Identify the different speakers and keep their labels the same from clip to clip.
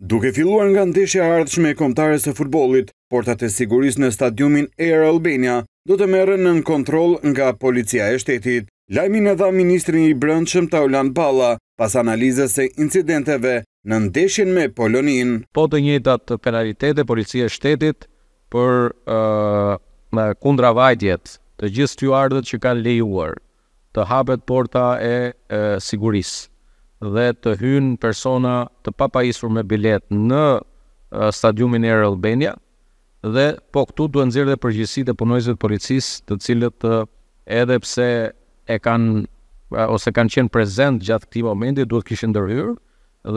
Speaker 1: Duke filluar nga ndeshja e ardhshme e Kombëtares së Futbollit, portat e sigurisë në stadiumin Air Albania do të merren nën kontroll nga Policia e Shtetit. Lajmin e dha ministri i Brendshëm Taulant Balla, pas analizës së incidenteve në ndeshjen me Poloninë.
Speaker 2: Po të njëjtat penalitete Policia e Shtetit për kundravajtjet, të gjithë stjuardët që kanë lejuar të hapet porta e sigurisë dhe të hyjnë persona të papajisur me biletë në stadiumin Air Albania dhe po këtu duhet nxjerrë dhe përgjegjësitë e punonjësve të policisë të cilët edhe pse e kanë ose kanë qenë prezent gjatë këtij momenti duhet kishin ndërhyrë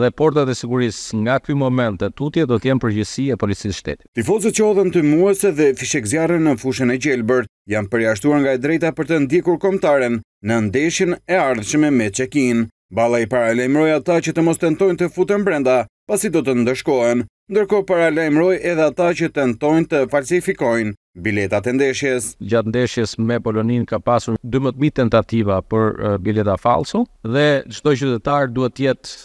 Speaker 2: dhe portat e sigurisë nga ky moment e tutje do të jenë përgjegjësi e Policisë së Shtetit.
Speaker 1: Tifozët që hodhën tymuese dhe fishekzjarre në fushën e gjelbër. janë përjashtuar nga e drejta për të ndjekur kombëtaren në ndeshjen e ardhshme me Çekinë. Balla i paralajmëroi ata që të mos tentojnë të futen brenda, pasi do të ndëshkohen, ndërkohë paralajmëroi edhe ata që tentojnë të falsifikojnë biletat e ndeshjes.
Speaker 2: Gjatë ndeshjes me Poloninë ka pasur dymbëdhjetë mijë tentativa për bileta falso dhe çdo qytetar duhet të jetë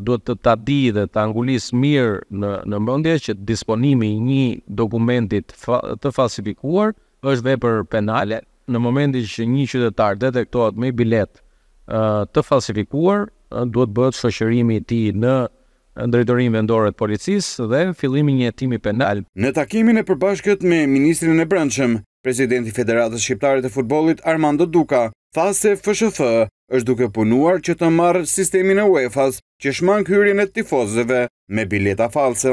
Speaker 2: duhet të ta dijë dhe ta ngulisë mirë në në mendje që disponimi i një dokumenti të falsifikuar është vepër penale. Në momentin që një qytetar detektohet me biletë të falsifikuar, duhet bëhet shoqërimi i tij në Drejtorinë Vendore të Policisë dhe fillimi i një hetimi penal.
Speaker 1: Në takimin e përbashkët me ministrin e Brendshëm, presidenti i Federatës Shqiptare të Futbollit, Armando Duka, tha se FSHF është duke punuar që të marrë sistemin e UEFA-s që shmang hyrjen e tifozëve me bileta false.